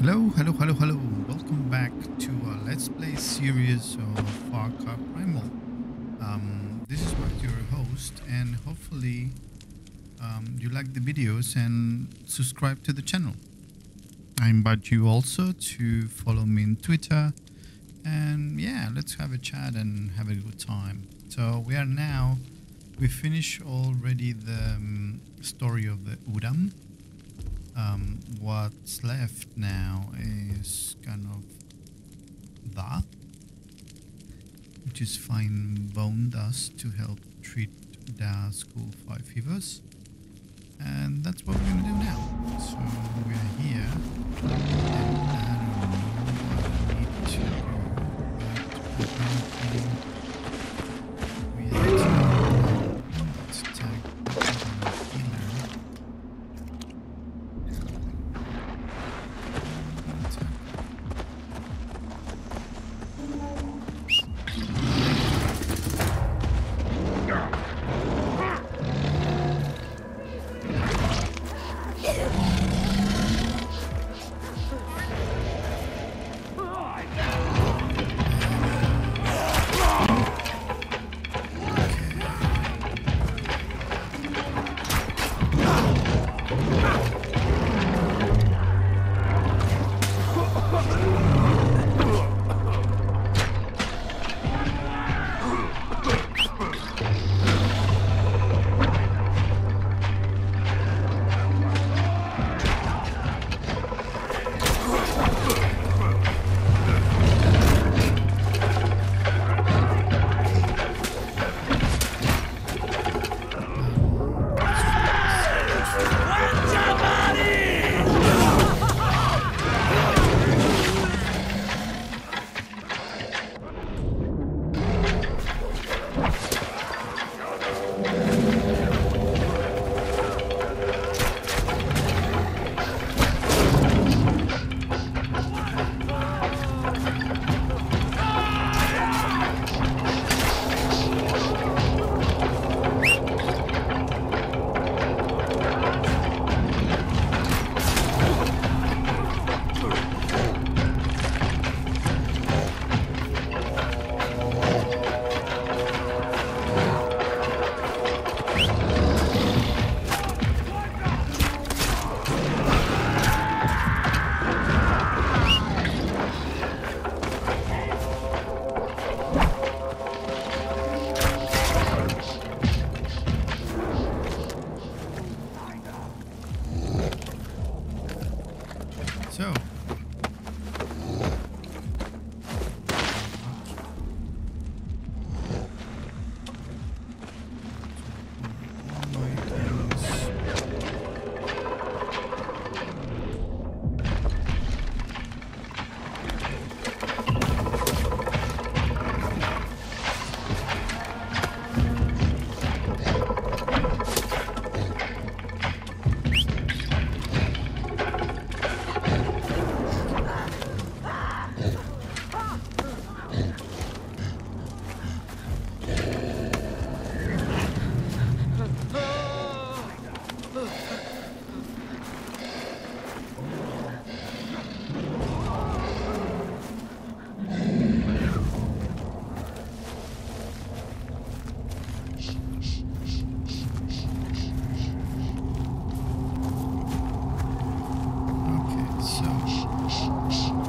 Hello, hello, hello, hello. Welcome back to our Let's Play series of Far Cry Primal. Um, this is what your host, and hopefully um, you like the videos and subscribe to the channel. I invite you also to follow me on Twitter, and yeah, let's have a chat and have a good time. So we are now, we finished already the um, story of the Udam um, what's left now is kind of that, which is fine bone dust to help treat the skull fire fevers. And that's what we're gonna do now. So we're here. And I don't know what I need to do, but So. shh, shh.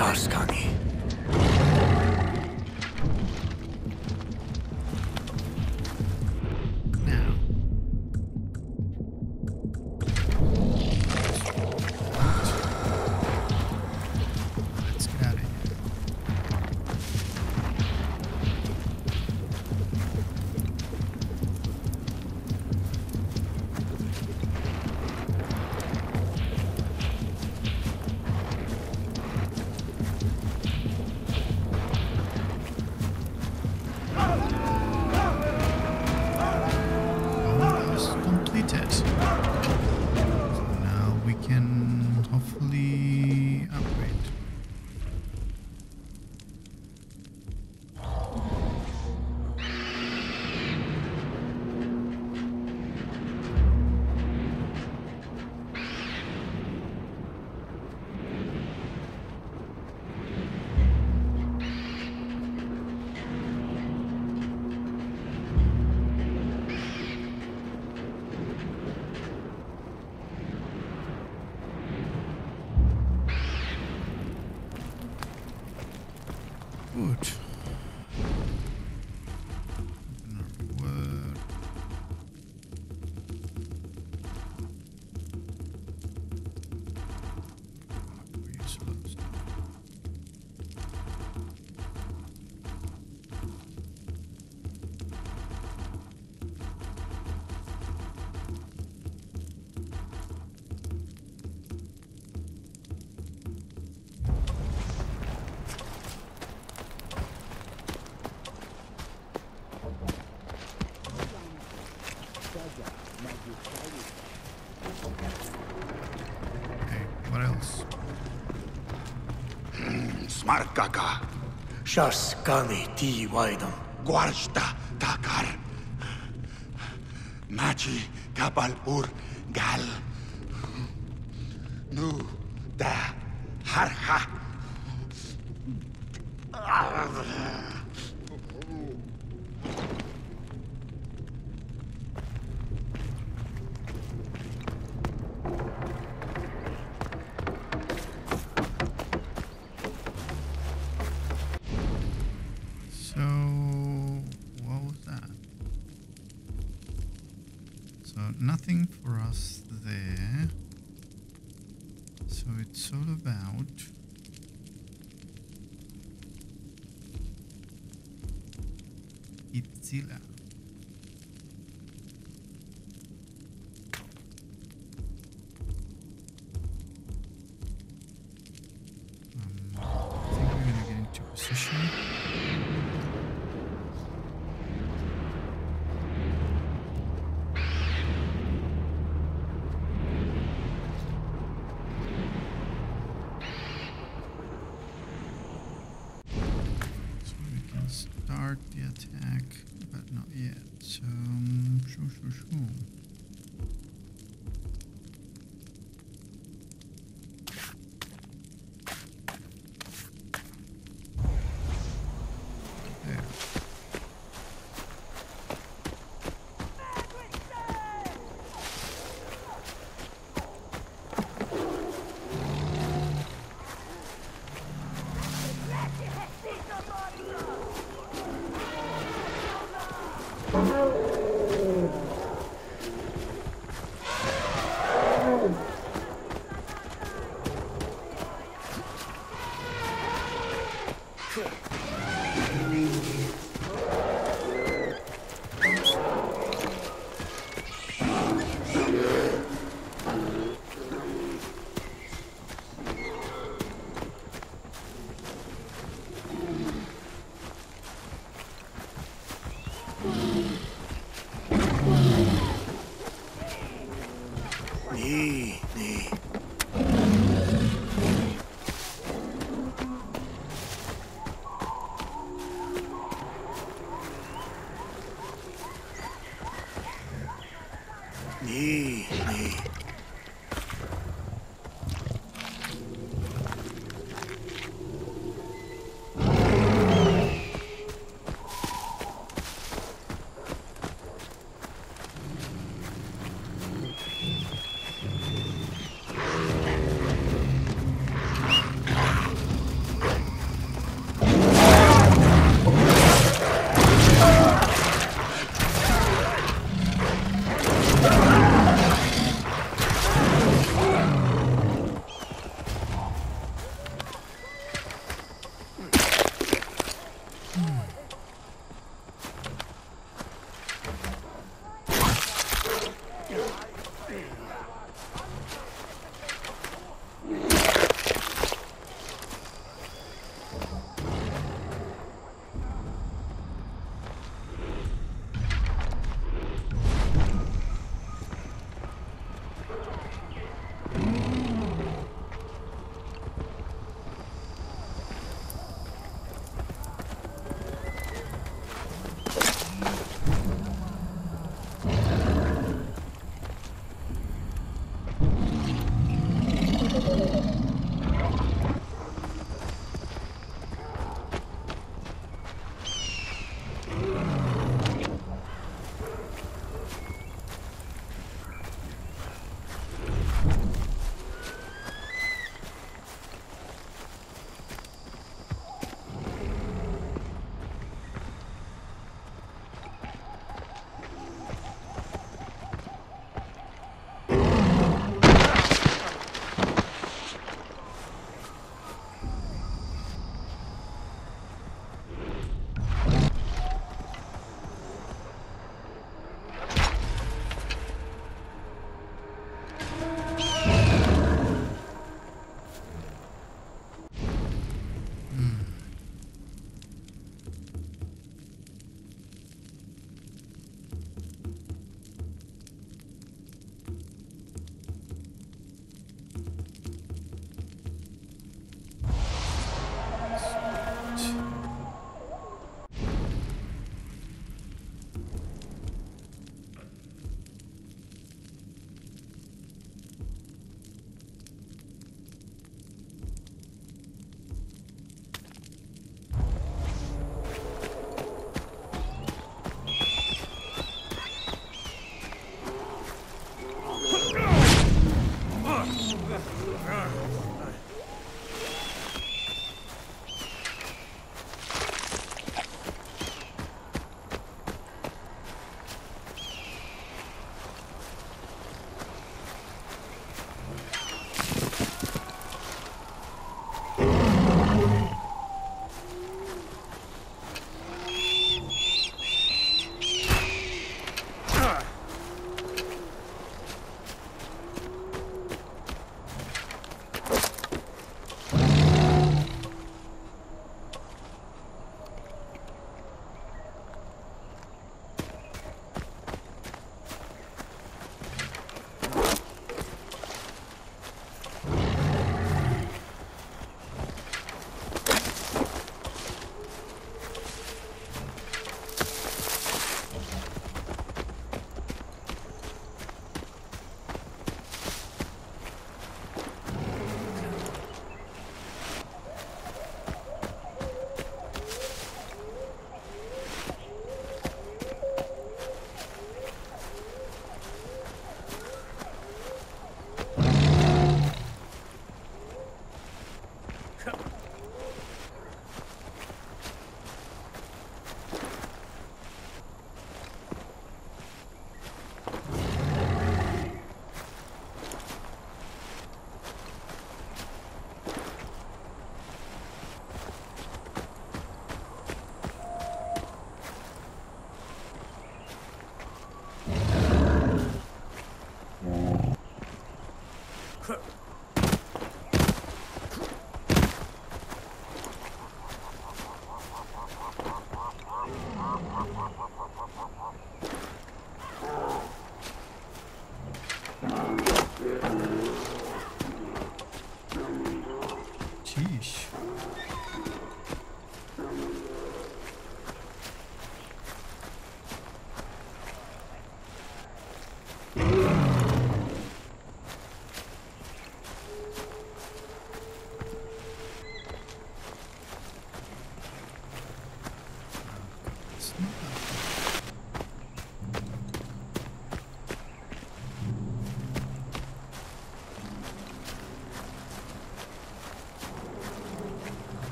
Sharskani. Silence. Hmm, smart kaka. Shas kane ti waidam. Guarsta takar. Machi kapal ur gal. Nu da harha. Arrgh. Can start the attack, but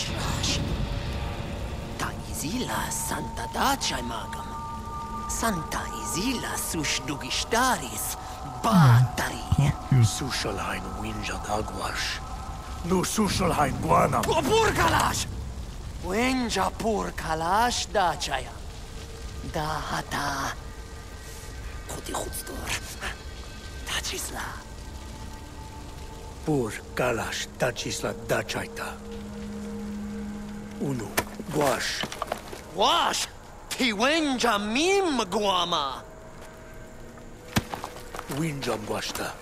Schrasch. Isila Santa Dacai Magam. Santa Isila Sush Dugistaris. Batari. Sushalhain hmm. hmm. Winjat Agwash. Nu Sushalhain Guanam. Purkalash! Winja Purkalash Dacaya. Da hata. Koti Hutstor. Dacisla. Purkalash Dacisla Dacaita. Dachaita. Unu guash. Wash! Ti wenja mim guama! Winjam guashta.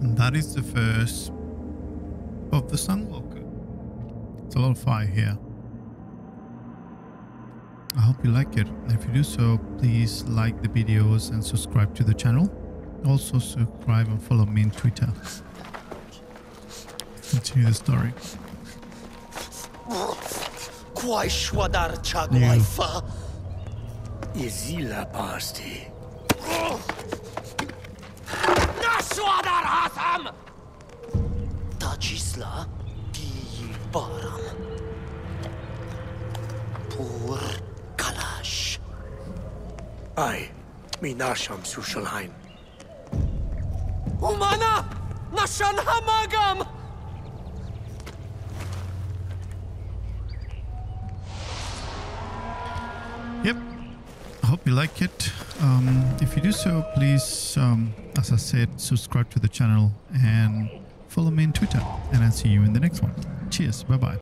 And that is the first of the Sunwalker. It's a lot of fire here. I hope you like it. If you do so, please like the videos and subscribe to the channel. Also subscribe and follow me on Twitter. Continue the story. Quai shwadar chagwaifa! Izila pasti. Na shwadar hasam! Tachisla di baram. Pur kalash. Ai, minasham sushalhain. Umana! Nashan hamagam! Yep. I hope you like it. Um, if you do so, please, um, as I said, subscribe to the channel and follow me on Twitter. And I'll see you in the next one. Cheers. Bye bye.